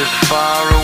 enchanted, far away.